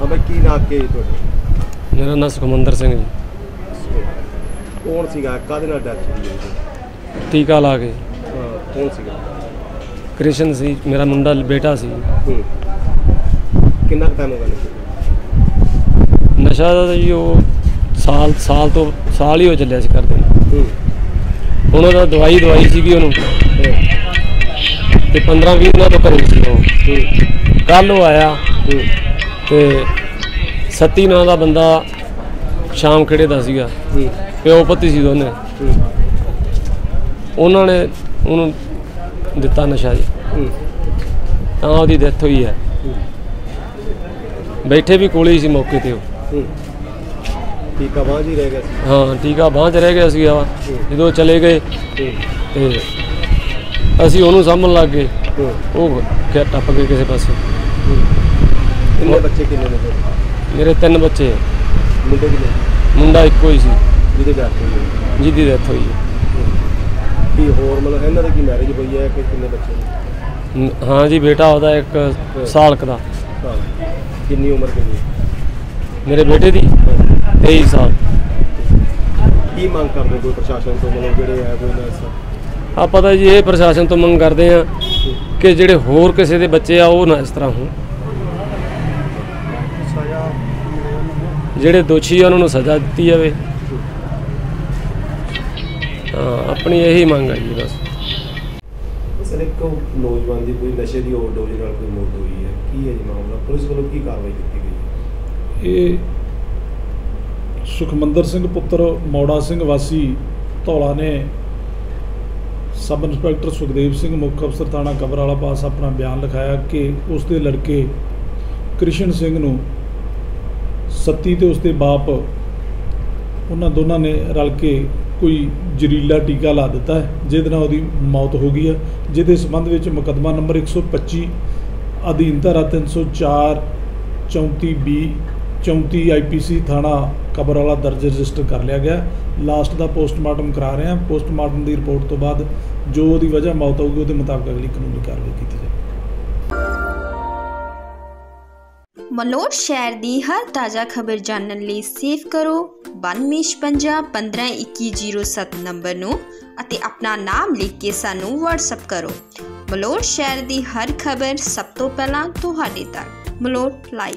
ਹਾਂ ਬਈ ਕੀ ਨਾਂ ਕੇ ਤੁਹਾਡਾ? ਮੇਰਾ ਨਾਮ ਸੁਖਮੰਦਰ ਸਿੰਘ ਜੀ। ਕੌਣ ਸੀਗਾ? ਕਾਹਦੇ ਨਾਲ ਡੈਥ ਹੋਈ ਹੈ? ਟੀਕਾ ਲਾ ਕੇ। ਹਾਂ ਕੌਣ ਸੀਗਾ? ਕ੍ਰਿਸ਼ਨ ਸੀ ਮੇਰਾ ਮੁੰਡਾ ਬੇਟਾ ਸੀ। ਹੂੰ। ਕਿੰਨਾ ਟਾਈਮ ਹੋ ਗਿਆ ਨਸ਼ੇ ਦਾ ਤਾਂ ਜੀ ਉਹ ਸਾਲ ਸਾਲ ਤੋਂ ਸਾਲ ਹੀ ਹੋ ਚੱਲਿਆ ਸੀ ਕਰਦੇ ਨੂੰ। ਹੂੰ। ਹੁਣ ਉਹਦਾ ਦਵਾਈ ਦਵਾਈ ਸੀਗੀ ਉਹਨੂੰ। ਤੇ 15 20 ਦਿਨਾਂ ਤੋਂ ਘਰੇ ਸੀ ਉਹ। ਹੂੰ। ਕੱਲ ਉਹ ਆਇਆ। ਹੂੰ। ਤੇ ਸੱਤੀ ਨਾਂ ਦਾ ਬੰਦਾ ਸ਼ਾਮ ਖੇੜੇ ਦਾ ਸੀਗਾ। ਹੂੰ ਪਿਓ ਪੁੱਤੀ ਸੀ ਦੋਨੇ। ਉਹਨਾਂ ਨੇ ਉਹਨੂੰ ਦਿੱਤਾ ਨਸ਼ਾ ਜੀ। ਤਾਂ ਉਹਦੀ ਡੈਥ ਹੋਈ ਹੈ। ਬੈਠੇ ਵੀ ਕੋਲੇ ਹੀ ਸੀ ਮੌਕੇ ਤੇ ਉਹ। ਆ ਬਾਂਝ ਹੀ ਰਹਿ ਗਿਆ ਸੀ। ਹਾਂ ਟੀਕਾ ਬਾਂਹ 'ਚ ਰਹਿ ਗਿਆ ਸੀਗਾ ਜਦੋਂ ਚਲੇ ਗਏ ਤੇ ਅਸੀਂ ਉਹਨੂੰ ਸਾਂਭਣ ਲੱਗ ਗਏ। ਉਹ ਕਿ ਟੱਪ ਗਏ ਕਿਸੇ ਪਾਸੇ। ਕਿੰਨੇ ਬੱਚੇ ਕਿੰਨੇ ਨੇ ਤੁਹਾਡੇ? ਮੇਰੇ ਤਿੰਨ ਬੱਚੇ। ਆ। ਮੁੰਡੇ ਕਿੰਨੇ? ਮੁੰਡਾ ਇੱਕੋ ਹੀ ਸੀ। ਜਿਹਦੇ ਹੋਈ ਹੈ ਜਿਹਦੀ ਡੈਥ ਹੋਈ ਹੈ। ਕੀ ਹੋਰ ਮਤਲਬ ਇਹਨਾਂ ਦੀ ਕੀ ਮੈਰਿਜ ਹੋਈ ਹੈ ਕਿ ਕਿੰਨੇ ਬੱਚੇ ਨੇ? ਨ- ਹਾਂ ਜੀ ਬੇਟਾ ਉਹਦਾ ਇੱਕ ਸਾਲ ਕੁ ਦਾ। ਹਾਂ। ਕਿੰਨੀ ਉਮਰ ਕਿੰਨੀ? ਮੇਰੇ ਬੇਟੇ ਦੀ 23 ਸਾਲ। ਕੀ ਮੰਗ ਕਰਦੇ ਕੋਈ ਪ੍ਰਸ਼ਾਸਨ ਤੋਂ ਮਤਲਬ ਜਿਹੜੇ ਹੈ ਕੋਈ ਨਾ ਇਸ ਆਪਾਂ ਤਾਂ ਜੀ ਇਹ ਪ੍ਰਸ਼ਾਸਨ ਤੋਂ ਮੰਗ ਕਰਦੇ ਆ ਕਿ ਜਿਹੜੇ ਹੋਰ ਕਿਸੇ ਦੇ ਬੱਚੇ ਆ ਉਹ ਨਾ ਇਸ ਤਰ੍ਹਾਂ ਹੋਣ। ਜਿਹੜੇ ਦੋਸ਼ੀ ਆ ਉਹਨਾਂ ਨੂੰ ਸਜ਼ਾ ਦਿੱਤੀ ਜਾਵੇ। ਹਾਂ ਆਪਣੀ ਇਹੀ ਮੰਗ ਹੈ ਜੀ ਬਸ। ਸਰ ਇੱਕ ਨੌਜਵਾਨ ਦੀ ਕੋਈ ਨਸ਼ੇ ਦੀ ਓਵਰਡੋਜ਼ ਨਾਲ ਕੋਈ ਮੌਤ ਹੋਈ ਹੈ। ਕੀ ਹੈ ਜੀ ਮਾਮਲਾ? ਪੁਲਿਸ ਵੱਲੋਂ ਕੀ ਕਾਰਵਾਈ ਕੀਤੀ ਗਈ ਹੈ? ਇਹ ਸੁਖਮੰਦਰ ਸਿੰਘ ਪੁੱਤਰ ਮੌੜਾ ਸਿੰਘ ਵਾਸੀ ਧੌਲਾ ਨੇ ਸਬ ਇੰਸਪੈਕਟਰ ਸੁਖਦੇਵ ਸਿੰਘ ਮੁੱਖ ਅਫਸਰ ਥਾਣਾ ਕਬਰਾਲਾ ਪਾਸ ਆਪਣਾ ਬਿਆਨ ਲਿਖਾਇਆ ਕਿ ਉਸ ਦੇ ਲੜਕੇ ਕ੍ਰਿਸ਼ਨ ਸਿੰਘ ਨੂੰ ਸੱਤੀ ਤੇ ਉਸਦੇ ਬਾਪ, ਉਹਨਾਂ ਦੋਨਾਂ ਨੇ ਰਲ ਕੇ ਕੋਈ ਜ਼ਹਿਰੀਲਾ ਟੀਕਾ ਲਾ ਦਿੱਤਾ ਹੈ, ਜਿਹਦੇ ਨਾਲ ਉਹਦੀ ਮੌਤ ਹੋ ਗਈ ਹੈ, ਜਿਹਦੇ ਸੰਬੰਧ ਵਿੱਚ ਮੁਕੱਦਮਾ ਨੰਬਰ 125 ਅਧੀਨ ਧਾਰਾ 304 34 ਬੀ 34 ਆਈਪੀਸੀ ਥਾਣਾ ਕਬਰਾਲਾ ਦਰਜ ਰਜਿਸਟਰ ਕਰ ਲਿਆ ਗਿਆ ਲਾਸਟ ਦਾ ਪੋਸਟਮਾਰਟਮ ਕਰਾ ਰਹੇ ਹਾਂ। ਪੋਸਟਮਾਰਟਮ ਦੀ ਰਿਪੋਰਟ ਤੋਂ ਬਾਅਦ ਜੋ ਉਹਦੀ ਵਜ੍ਹਾ ਮੌਤ ਹੋਊਗੀ, ਉਹਦੇ ਮੁਤਾਬਕ ਅਗਲੀ ਕਾਨੂੰਨੀ ਕਾਰਵਾਈ ਕੀਤੀ ਜਾਵੇਗੀ ਮਲੋਟ ਸ਼ਹਿਰ ਦੀ ਹਰ ਤਾਜ਼ਾ ਖਬਰ ਜਾਣਨ ਲਈ ਸੇਵ ਕਰੋ 9251152107 ਨੰਬਰ ਨੂੰ ਅਤੇ ਆਪਣਾ ਨਾਮ ਲਿਖ ਕੇ ਸਾਨੂੰ WhatsApp ਕਰੋ। ਮਲੋਟ ਸ਼ਹਿਰ ਦੀ ਹਰ ਖਬਰ ਸਭ ਤੋਂ ਪਹਿਲਾਂ ਤੁਹਾਡੇ ਤੱਕ। ਮਲੋਟ ਲਾਈਵ।